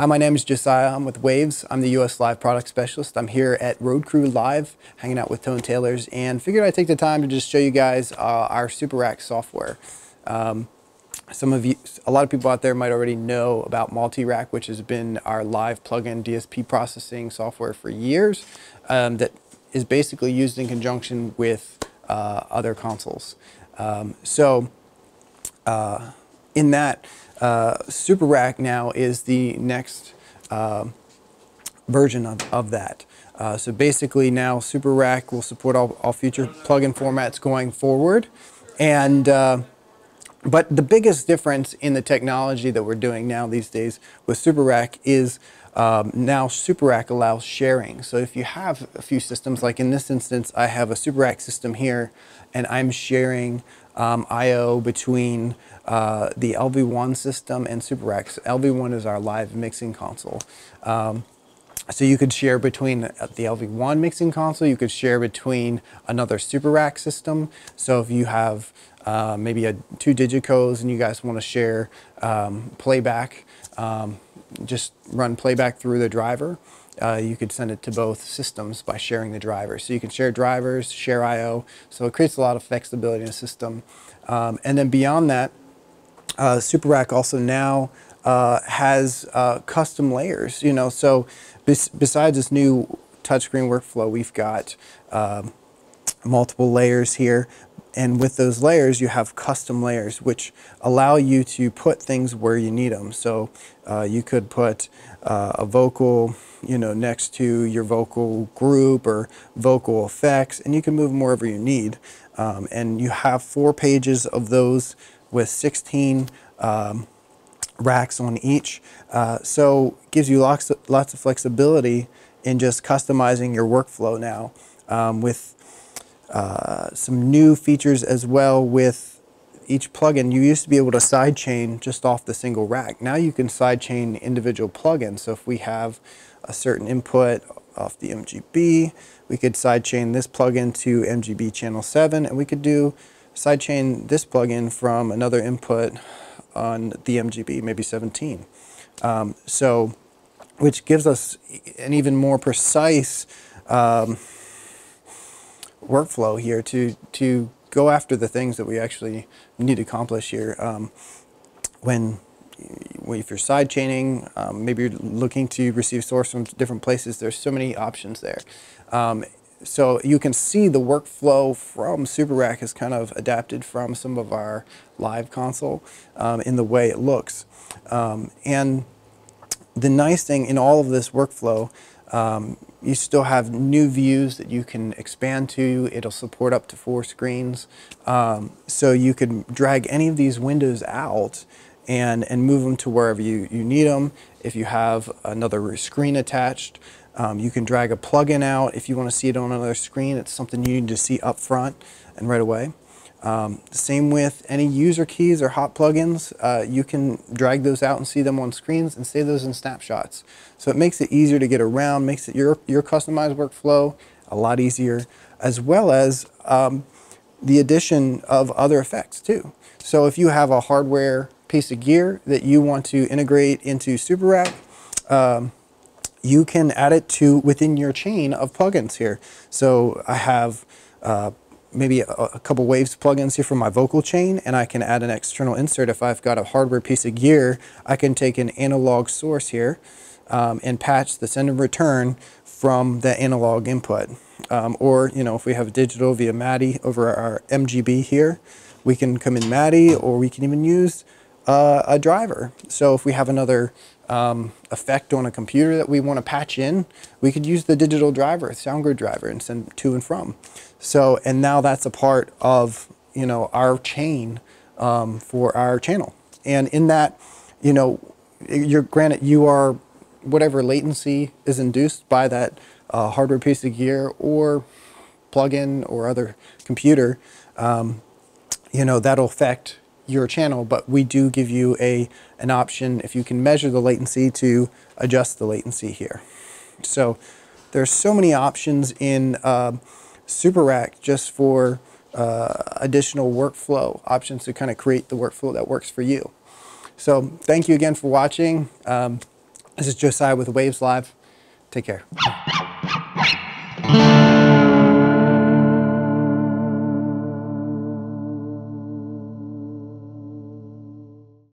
Hi, my name is Josiah. I'm with Waves. I'm the US Live Product Specialist. I'm here at Road Crew Live, hanging out with Tone Tailors, and figured I'd take the time to just show you guys uh, our Super Rack software. Um, some of you, a lot of people out there might already know about Multi-Rack, which has been our live plugin DSP processing software for years um, that is basically used in conjunction with uh, other consoles. Um, so uh, in that, uh, Super Rack now is the next uh, version of, of that. Uh, so basically now Super Rack will support all, all future plugin formats going forward. And uh, but the biggest difference in the technology that we're doing now these days with Super Rack is um, now Super Rack allows sharing. So if you have a few systems, like in this instance, I have a Super Rack system here, and I'm sharing um, I/O between uh, the LV1 system and SuperRack. LV1 is our live mixing console. Um, so you could share between the LV1 mixing console, you could share between another Super Rack system. So if you have uh, maybe a two Digicos and you guys want to share um, playback, um, just run playback through the driver. Uh, you could send it to both systems by sharing the drivers. So you can share drivers, share I.O. So it creates a lot of flexibility in the system. Um, and then beyond that, uh, Super Rack also now uh, has uh, custom layers. You know, so bes besides this new touchscreen workflow, we've got um, multiple layers here, and with those layers, you have custom layers, which allow you to put things where you need them. So uh, you could put uh, a vocal, you know, next to your vocal group or vocal effects, and you can move them wherever you need. Um, and you have four pages of those with 16 um, racks on each. Uh, so gives you lots of, lots of flexibility in just customizing your workflow now um, with uh, some new features as well with each plugin. You used to be able to sidechain just off the single rack. Now you can sidechain individual plugins. So if we have a certain input off the MGB, we could sidechain this plugin to MGB channel 7 and we could do sidechain this plugin from another input on the MGB, maybe 17. Um, so, which gives us an even more precise um, workflow here to to go after the things that we actually need to accomplish here. Um, when if you're side chaining, um, maybe you're looking to receive source from different places. There's so many options there. Um, so you can see the workflow from Super Rack is kind of adapted from some of our live console um, in the way it looks. Um, and the nice thing in all of this workflow um, you still have new views that you can expand to. It'll support up to four screens. Um, so you can drag any of these windows out and, and move them to wherever you, you need them. If you have another screen attached, um, you can drag a plugin out. If you want to see it on another screen, it's something you need to see up front and right away. Um, same with any user keys or hot plugins. Uh, you can drag those out and see them on screens and save those in snapshots. So it makes it easier to get around, makes it your, your customized workflow a lot easier, as well as um, the addition of other effects too. So if you have a hardware piece of gear that you want to integrate into Super Rack, um, you can add it to within your chain of plugins here. So I have uh, maybe a, a, couple waves plugins here for my vocal chain and I can add an external insert. If I've got a hardware piece of gear, I can take an analog source here um, and patch the send and return from the analog input. Um, or, you know, if we have digital via MADI over our MGB here, we can come in MADI or we can even use uh, a driver. So if we have another um, effect on a computer that we want to patch in, we could use the digital driver, SoundGrid driver, and send to and from. So, and now that's a part of, you know, our chain um, for our channel. And in that, you know, you're granted you are whatever latency is induced by that uh, hardware piece of gear or plug-in or other computer, um, you know, that'll affect your channel, but we do give you a an option if you can measure the latency to adjust the latency here. So there's so many options in uh, Super Rack just for uh, additional workflow options to kind of create the workflow that works for you. So thank you again for watching. Um, This is Josiah with Waves Live. Take care.